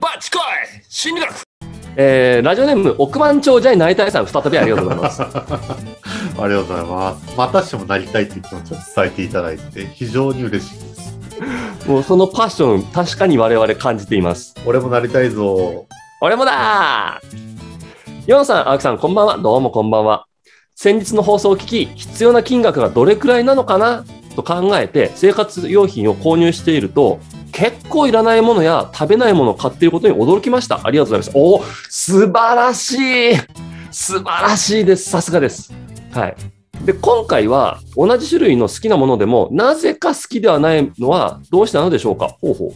バッチコイ心理学えー、ラジオネーム億万長者になりたいさん再びありがとうございます ありがとうございます。またしてもなりたいっていう気持ちを伝えていただいて、非常に嬉しいです。もうそのパッション確かに我々感じています俺もなりたいぞ。俺もだーヨンさん、青木さん、こんばんは。どうもこんばんは。先日の放送を聞き、必要な金額がどれくらいなのかな？と考えて、生活用品を購入していると、結構いらないものや食べないものを買っていることに驚きました。ありがとうございます。お素晴らしい素晴らしいです。さすがです。はい。で、今回は同じ種類の好きなものでも、なぜか好きではないのはどうしてなのでしょうか？ほうほう。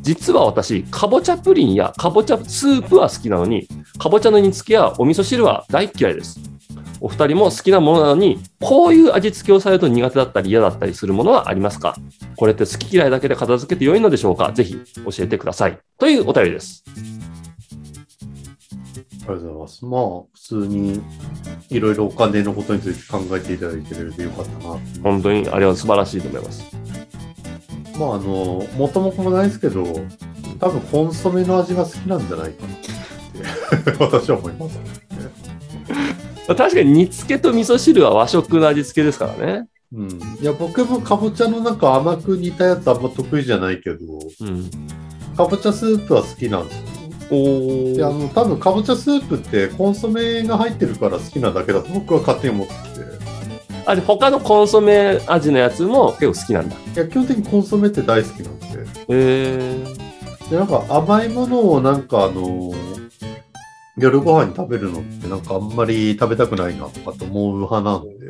実は私、かぼちゃプリンやかぼちゃスープは好きなのに、かぼちゃの煮付けやお味噌汁は大嫌いです。お二人も好きなものなのに、こういう味付けをされると苦手だったり嫌だったりするものはありますか？これって好き嫌いだけで片付けて良いのでしょうか？ぜひ教えてください。というお便りです。ありがとうございます。まあ、普通にいろいろお金のことについて考えていただいてるのでよかったな。本当にあれは素晴らしいと思います。まあ、あの、もともともないですけど、多分コンソメの味が好きなんじゃないかなって私は思います。確かに煮付けと味噌汁は和食の味付けですからね。うん。いや、僕もかぼちゃのなんか甘く煮たやつあんま得意じゃないけど、うん。かぼちゃスープは好きなんですよ。おであー。の多分かぼちゃスープってコンソメが入ってるから好きなだけだと僕は勝手に思っててあれ、他のコンソメ味のやつも結構好きなんだ。いや基本的にコンソメって大好きなんでへー。でなんか甘いものをなんかあの夜ご飯に食べるのってなんかあんまり食べたくないなとかと思う派なんで。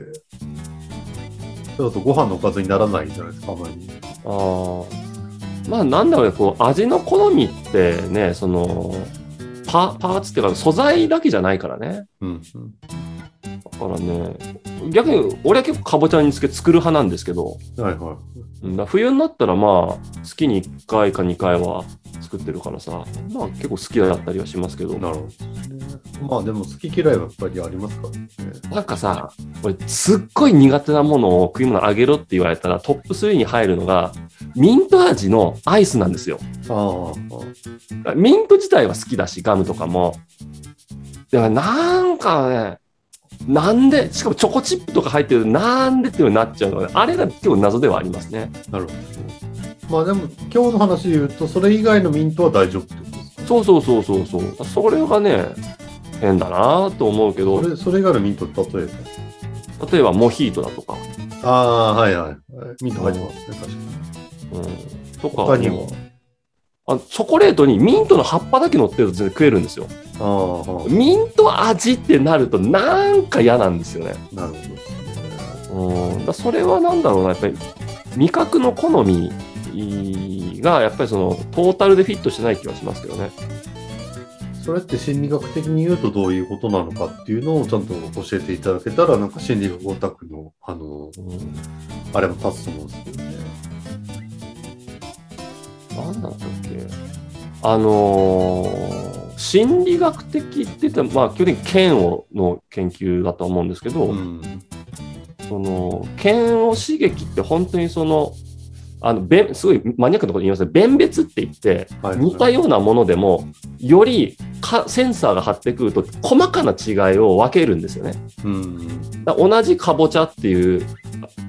そうだとご飯のおかずにならないじゃないですかあまり。ああ。まあなんだろうね、こう味の好みってね、その、パパーツっていうか素材だけじゃないからね。うんうん。だからね、逆に俺は結構かぼちゃにつけ作る派なんですけど、はいはうんだから冬になったらまあ月に1回か2回は作ってるからさ、まあ結構好きだったりはしますけどい、なるほどまあでも好き嫌いはやっぱりありますからねなんかさ、俺すっごい苦手なものを食い物あげろって言われたらトップ3に入るのがミント味のアイスなんですよ。ああミント自体は好きだし、ガムとかも。だからなんかね、なんで、しかもチョコチップとか入ってるなんでっていうのになっちゃうので、あれが結構謎ではありますね。なるほどまあでも今日の話で言うとそれ以外のミントは大丈夫ってことですか？そうそうそうそうそう。それがね、変だなと思うけどそ、れそれ以外のミントって例えば例えばモヒートだとか、ああ、はいはい。ミント入ってますね、確かに。うん、とか他には。あチョコレートにミントの葉っぱだけ乗ってると全然食えるんですよ。あミント味ってなるとなんか嫌なんですよね。いなるほど。うん、だそれはなんだろうな、やっぱり味覚の好みがやっぱりそのトータルでフィットしてない気がしますけどね。それって心理学的に言うとどういうことなのかっていうのをちゃんと教えていただけたら、なんか心理学オタクの、あの、うん、あれも立つと思うんですけどね。なんだったっけ？あのー心理学的って言ったら、まあ、基本的に嫌悪の研究だと思うんですけど、うん。その嫌悪刺激って本当にそのあのべんすごいマニアックなこと言いますね弁別って言ってはい似たようなものでもよりかセンサーが張ってくると細かな違いを分けるんですよね。うん。同じかぼちゃっていう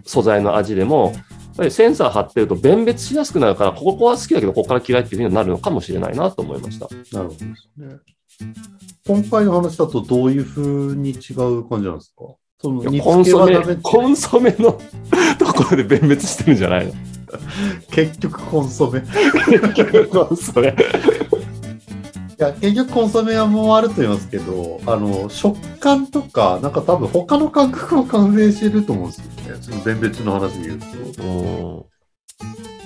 素材の味でもやっぱりセンサー張ってると弁別しやすくなるからここは好きだけどここから嫌いっていうふうになるのかもしれないなと思いました。なるほどですね。今回の話だとどういうふうに違う感じなんですか？そのコンソメコンソメの ところで弁別してるんじゃないの 結局コンソメ。いコンソメや、結局コンソメはもうあると言いますけど、あの、食感とか、なんか多分他の感覚も完成してると思うんですよね。その弁別の話で言うと。うん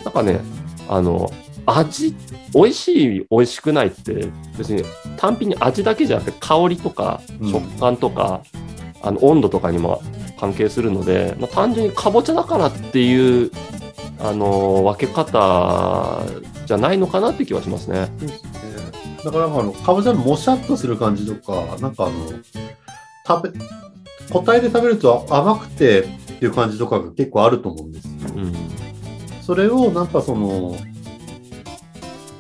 なんかね、あの、味、美味しい、美味しくないって、別に単品に味だけじゃなくて、香りとかうん食感とか、あの温度とかにも関係するので、まあ、単純にかぼちゃだからっていう、あの、分け方じゃないのかなって気はしますね。そうですね。だから、あの、かぼちゃのもしゃっとする感じとか、なんかあの、食べ、個体で食べると甘くてっていう感じとかが結構あると思うんですよ。うん。それをなんかその、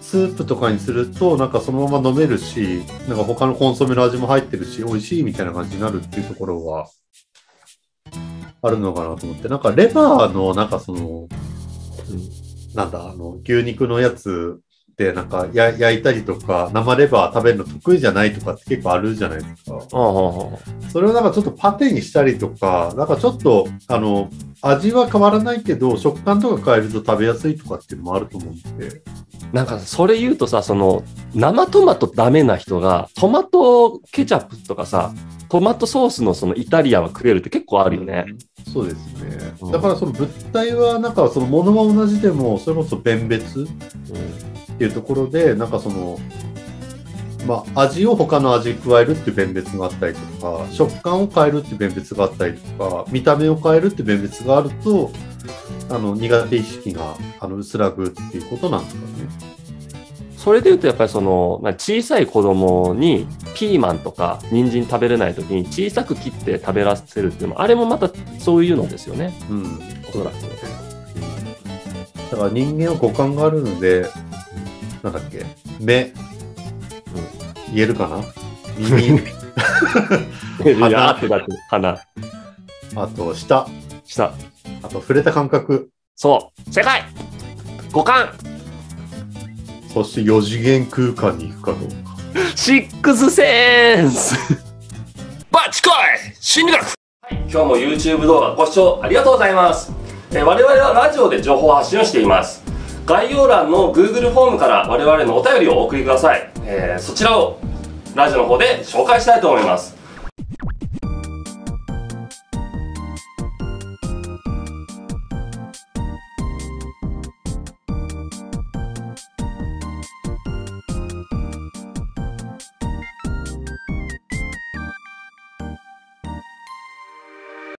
スープとかにすると、なんかそのまま飲めるし、なんか他のコンソメの味も入ってるし、美味しいみたいな感じになるっていうところは、あるのかなと思って、なんかレバーの、なんかその、なんだ、あの、牛肉のやつで、なんかや焼いたりとか、生レバー食べるの得意じゃないとかって結構あるじゃないですか。それをなんかちょっとパテにしたりとか、なんかちょっと、あの、味は変わらないけど、食感とか変えると食べやすいとかっていうのもあると思うんで。なんかそれ言うとさ、その生トマトダメな人がトマトケチャップとかさ、トマトソースのそのイタリアンは食えるって結構あるよね。そうですねうん。だからその物体は、なんかそのものは同じでも、それこそ弁別っていうところで、なんかその、まあ、味を他の味加えるっていう弁別があったりとか、食感を変えるっていう弁別があったりとか、見た目を変えるっていう弁別があると、あの、苦手意識が、あの、薄らぐっていうことなんですかね。それで言うとやっぱりそのまあ小さい子供にピーマンとか人参食べれない時に小さく切って食べらせるっていうのもあれもまたそういうのですよね。うん。おそらく。だから人間は五感があるので、なんだっけ、目、言えるかな？耳、いやーってだって鼻。あと舌、下。あと触れた感覚、そう。正解！五感！そして4次元空間に行くかどうか。シックスセンス！バッチコイ！心理学はい、今日も YouTube 動画ご視聴ありがとうございます。えー我々はラジオで情報発信をしています。概要欄の Google フォームから我々のお便りをお送りください。えーそちらをラジオの方で紹介したいと思います。